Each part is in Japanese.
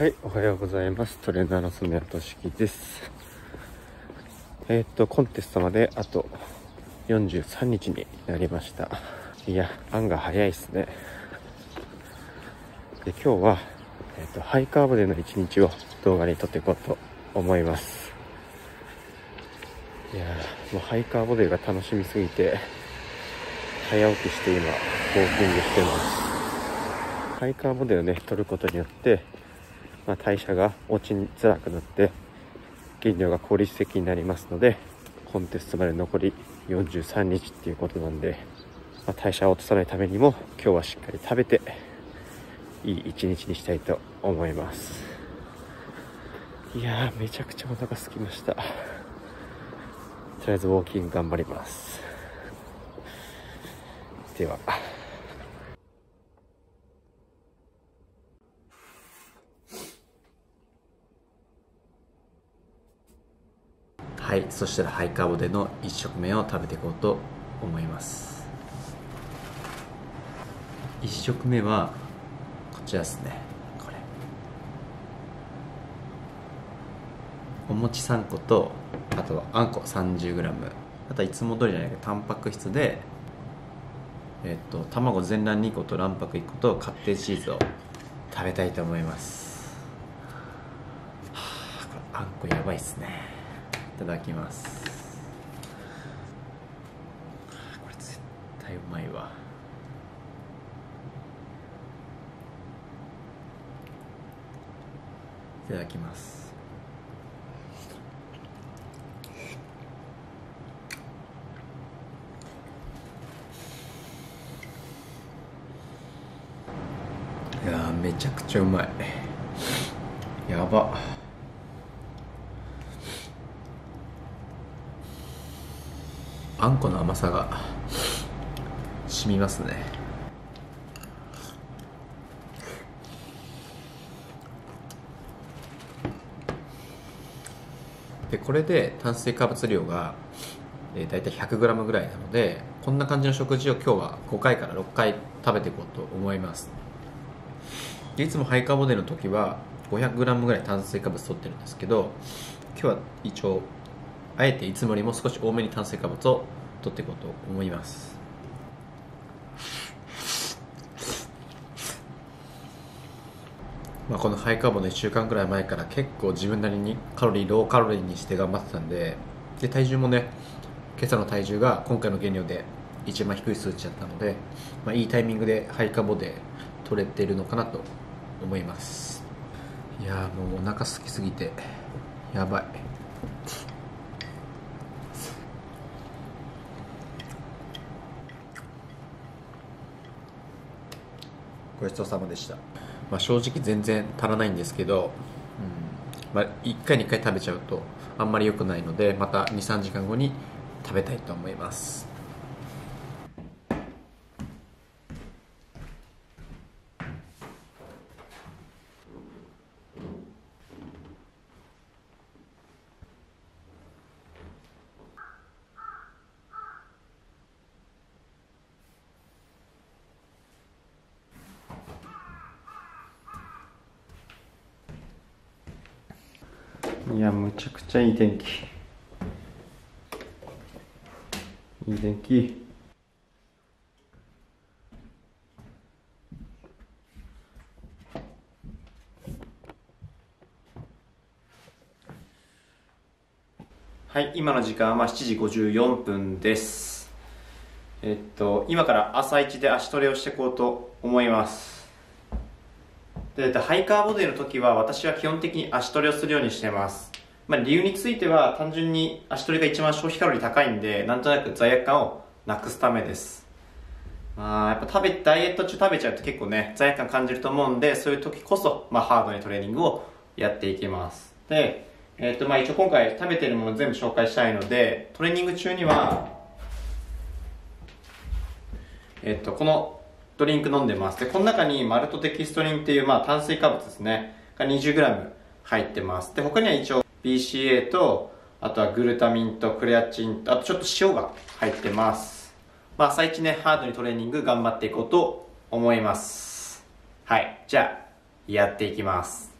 はい、おはようございます。トレーナーの曽根俊樹です。えーっと、コンテストまであと43日になりました。いや、案が早いですね。で、今日は、えーっと、ハイカーブでの一日を動画に撮っていこうと思います。いやー、もうハイカーボディが楽しみすぎて、早起きして今、ウォーキングしてます。ハイカーボディをね、取ることによって、まあ、代謝が落ちづらくなって減量が効率的になりますのでコンテストまで残り43日っていうことなんで、まあ、代謝を落とさないためにも今日はしっかり食べていい一日にしたいと思います。いやーめちゃくちゃお腹空きました。とりあえずウォーキング頑張ります。では。はいそしたらハイカーボでの1食目を食べていこうと思います。1食目はこちらですね。これ。お餅3個とあとはあんこ 30g あとはいつも通りじゃないけどタンパク質でえっと卵全卵2個と卵白1個とカッテージチーズを食べたいと思います。はあこれあんこやばいっすね。ただきます。これ絶対うまいわ。いただきます。いやめちゃくちゃうまい。やば。あんこの甘さが染みますねでこれで炭水化物量が、えー、大体 100g ぐらいなのでこんな感じの食事を今日は5回から6回食べていこうと思いますいつもハイカーボディの時は 500g ぐらい炭水化物取ってるんですけど今日は一応あえていつもよりも少し多めに炭水化物を取っていこうと思います。まあこのハイカーボンの1週間くらい前から結構自分なりにカロリーローカロリーにして頑張ってたんでで体重もね今朝の体重が今回の減量で一番低い数値だったので、まあ、いいタイミングでハイカーボで取れてるのかなと思います。いやもうお腹空きすぎてやばい。ごちそうさまでした、まあ、正直全然足らないんですけど、うんまあ、1回に1回食べちゃうとあんまり良くないのでまた23時間後に食べたいと思いますいやむちゃいい天気。いい天気。はい今の時間は7時54分です。えっと今から朝一で足トレをしていこうと思います。でハイカーボディの時は私は基本的に足トレをするようにしてます、まあ、理由については単純に足トレが一番消費カロリー高いんでなんとなく罪悪感をなくすためですまあやっぱ食べダイエット中食べちゃうと結構ね罪悪感感じると思うんでそういう時こそ、まあ、ハードにトレーニングをやっていきますで、えっとまあ一応今回食べてるもの全部紹介したいのでトレーニング中にはえっとこのドリンク飲んでます。で、この中にマルトデキストリンっていう、まあ、炭水化物ですね。が 20g 入ってます。で、他には一応 BCA とあとはグルタミンとクレアチンとあとちょっと塩が入ってます。まあ朝一ねハードにトレーニング頑張っていこうと思います。はい。じゃあやっていきます。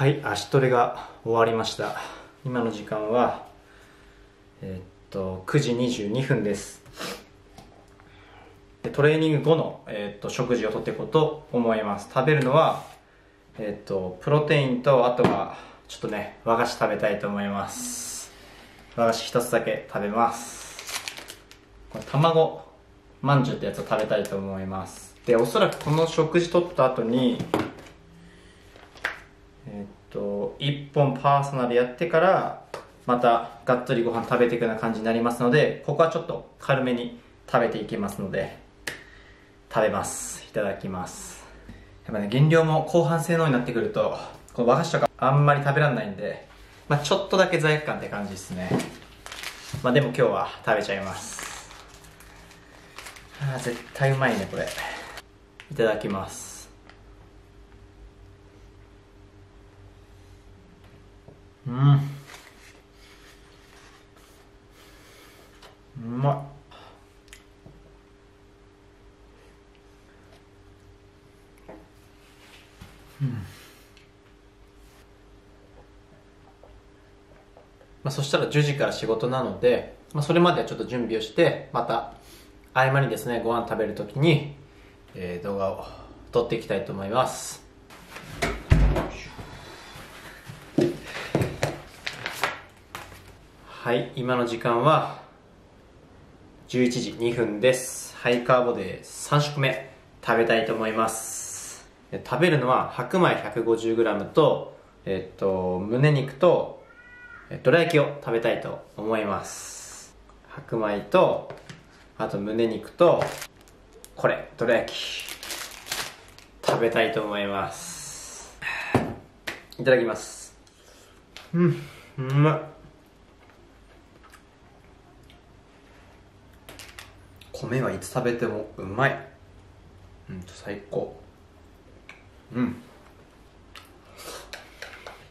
はい足トレが終わりました。今の時間はえーっと9時22分です。でトレーニング後の、えーっと食事をとっていこうと思います。食べるのはえーっとプロテインとあとはちょっとね和菓子食べたいと思います。和菓子一つだけ食べます。これ卵まんじゅうってやつを食べたいと思います。でおそらくこの食事とった後にと1本パーソナルやってからまたがっつりご飯食べていくような感じになりますのでここはちょっと軽めに食べていきますので食べます。いただきます。やっぱね減量も後半性能になってくるとこの和菓子とかあんまり食べられないんで、まあ、ちょっとだけ罪悪感って感じですね。まあでも今日は食べちゃいます。あー絶対うまいねこれ。いただきます。うん。うまい。まあ、そしたら10時から仕事なので、まあ、それまではちょっと準備をしてまた合間にですねご飯食べるときに、えー動画を撮っていきたいと思います。はい今の時間は11時2分です。ハイカーボで3食目食べたいと思います。食べるのは白米 150g と,、えっと胸肉とどら焼きを食べたいと思います。白米とあと胸肉とこれどら焼き。食べたいと思います。いただきます。うんうまい。米はいつ食べてもうまい。うんと最高。うん。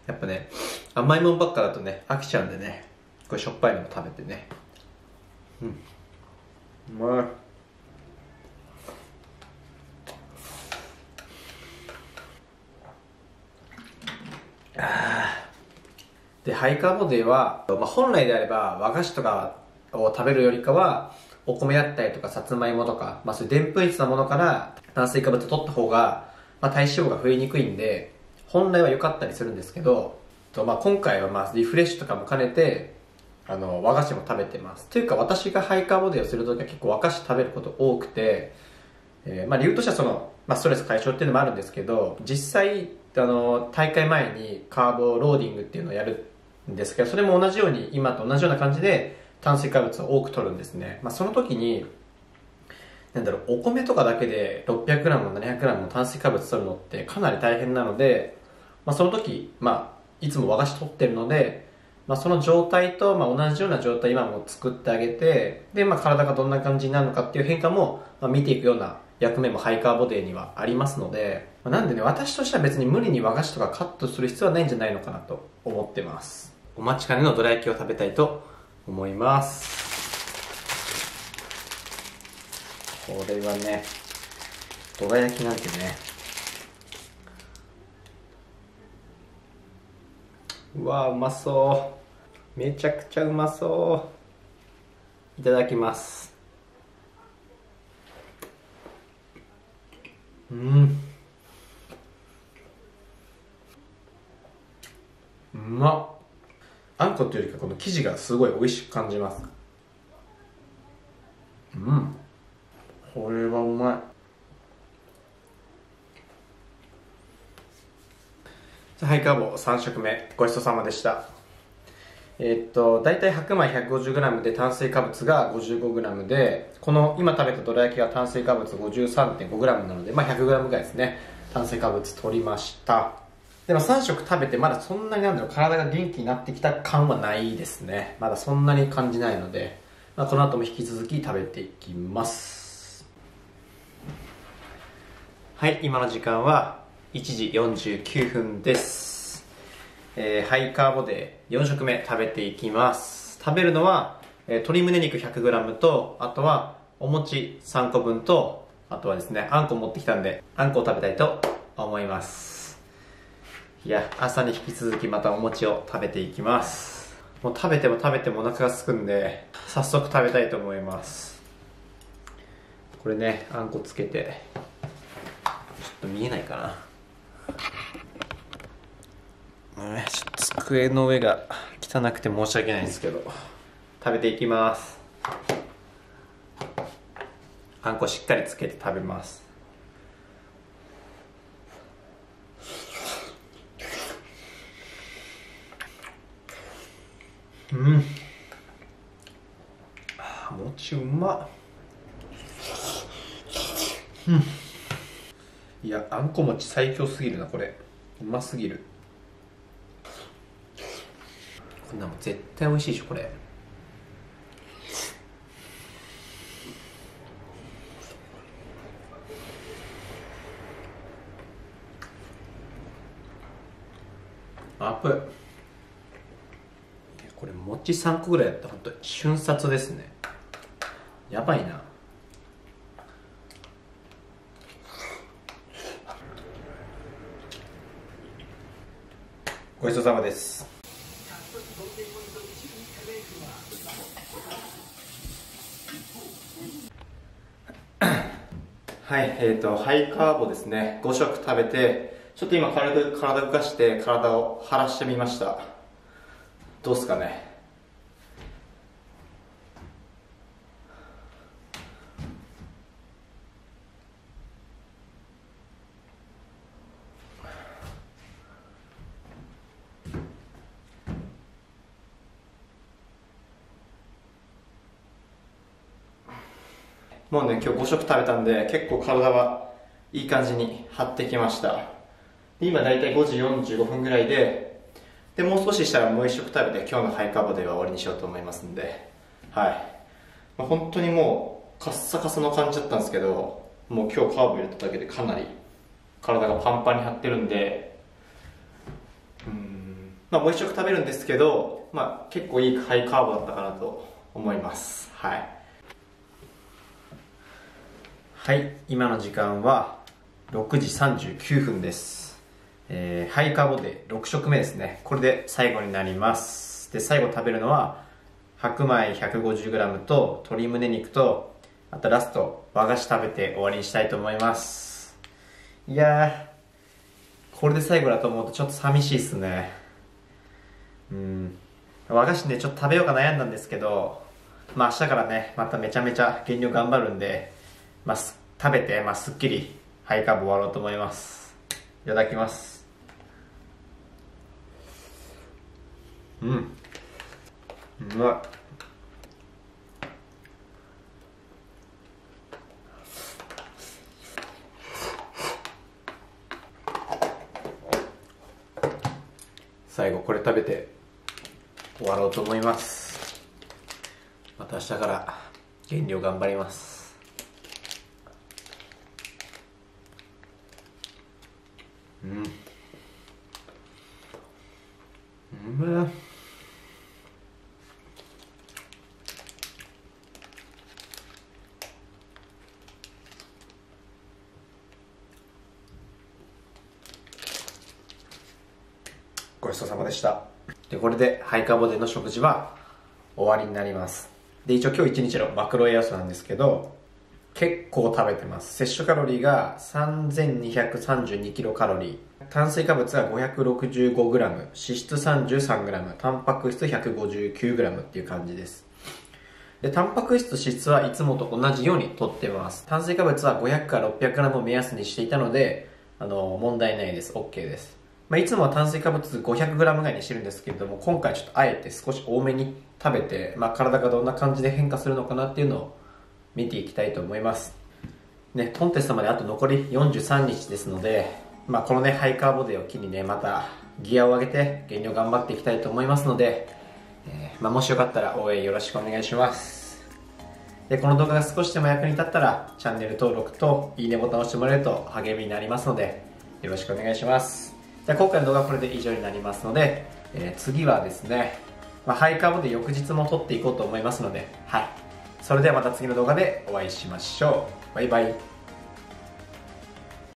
やっぱね甘いもんばっかだとね飽きちゃうんでね。これしょっぱいのも食べてね。うん。うまい。でハイカーボデーは、まあ、本来であれば和菓子とかを食べるよりかはお米だったりとかさつまいもとか、まあ、そういうでんぷん質なものから炭水化物を取った方が、まあ、体脂肪が増えにくいんで本来は良かったりするんですけどと、まあ、今回はまあリフレッシュとかも兼ねてあの和菓子も食べてます。というか私がハイカーボデーをするときは結構和菓子食べること多くて、えーまあ、理由としてはその、まあ、ストレス解消っていうのもあるんですけど実際あの大会前にカーボローディングっていうのをやるんですけどそれも同じように今と同じような感じで炭水化物を多く取るんですね、まあ、その時になんだろうお米とかだけで 600g も 700g も炭水化物取るのってかなり大変なので、まあ、その時、まあ、いつも和菓子取ってるので、まあ、その状態と、まあ、同じような状態今も作ってあげてで、まあ、体がどんな感じになるのかっていう変化も、まあ、見ていくような役目もハイカーボデーにはありますので、まあなんでね私としては別に無理に和菓子とかカットする必要はないんじゃないのかなと思ってます。お待ちかねのどら焼きを食べたいと思います。これはねどら焼きなんてね。うわーうまそう。めちゃくちゃうまそう。いただきます。うん。うまっ。あんこというよりかこの生地がすごい美味しく感じます。うん。これはうまい。じゃあハイカーボ3食目ごちそうさまでした。えーっと大体白米 150g で炭水化物が 55g でこの今食べたどら焼きは炭水化物 53.5g なので、まあ、100g ぐらいですね。炭水化物取りましたでも3食食べてまだそんなになんだろう体が元気になってきた感はないですね。まだそんなに感じないので、まあ、この後も引き続き食べていきます。はい今の時間は1時49分です、えーハイカーボで4食目食べていきます。食べるのは、えー鶏胸肉 100g とあとはお餅3個分とあとはですねあんこ持ってきたんであんこを食べたいと思います。いや朝に引き続きまたお餅を食べていきます。もう食べても食べてもお腹がすくんで早速食べたいと思います。これねあんこつけてちょっと見えないかな。ちょっと机の上が汚くて申し訳ないんですけど食べていきます。あんこしっかりつけて食べます。うん。あ餅うま。うん。いやあんこ餅最強すぎるなこれ。うますぎる。こんなもん絶対美味しいでしょこれアップいやこれ餅3個ぐらいやったら本当瞬殺ですねやばいなごちそうさまですはい、えっ、と、ハイカーボですね。5食食べて、ちょっと今軽く体動かして体を晴らしてみました。どうっすかね。もうね、今日5食食べたんで、結構体はいい感じに張ってきました。今だいたい5時45分ぐらいで、で、もう少ししたらもう1食食べて今日のハイカーボデーは終わりにしようと思いますんで、はい。まあ、本当にもう、カッサカサの感じだったんですけど、もう今日カーブ入れただけでかなり体がパンパンに張ってるんで、うん、まあもう1食食べるんですけど、まあ結構いいハイカーボだったかなと思います。はい。はい、今の時間は6時39分です。えーハイカーボで6食目ですね。これで最後になります。で、最後食べるのは、白米 150g と鶏胸肉と、あとラスト、和菓子食べて終わりにしたいと思います。いや、これで最後だと思うとちょっと寂しいっすね。うん。和菓子ね、ちょっと食べようか悩んだんですけど、まあ明日からね、まためちゃめちゃ減量頑張るんで、まあ、す食べて、まあ、すっきりハイカーブ終わろうと思います。いただきます。うん。うまい。最後これ食べて終わろうと思います。また明日から減量頑張ります。ごちそうさまでしたでこれでハイカーボデの食事は終わりになります。で一応今日一日のマクロ栄養素なんですけど結構食べてます。摂取カロリーが3232キロカロリー。炭水化物が 565g 脂質 33g タンパク質 159g っていう感じです。でタンパク質と脂質はいつもと同じようにとってます。炭水化物は500から 600g を目安にしていたのであの問題ないです。OK です、まあ、いつもは炭水化物 500g ぐらいにしてるんですけれども今回ちょっとあえて少し多めに食べて、まあ、体がどんな感じで変化するのかなっていうのを見ていきたいと思います。ねコンテストまであと残り43日ですので、まあ、このねハイカーボデーを機にねまたギアを上げて減量頑張っていきたいと思いますので、えーまあ、もしよかったら応援よろしくお願いします。でこの動画が少しでも役に立ったらチャンネル登録といいねボタンを押してもらえると励みになりますのでよろしくお願いします。じゃ今回の動画はこれで以上になりますので、えー次はですね、まあ、ハイカーボで翌日も撮っていこうと思いますのではい。それではまた次の動画でお会いしましょう。バイバイ。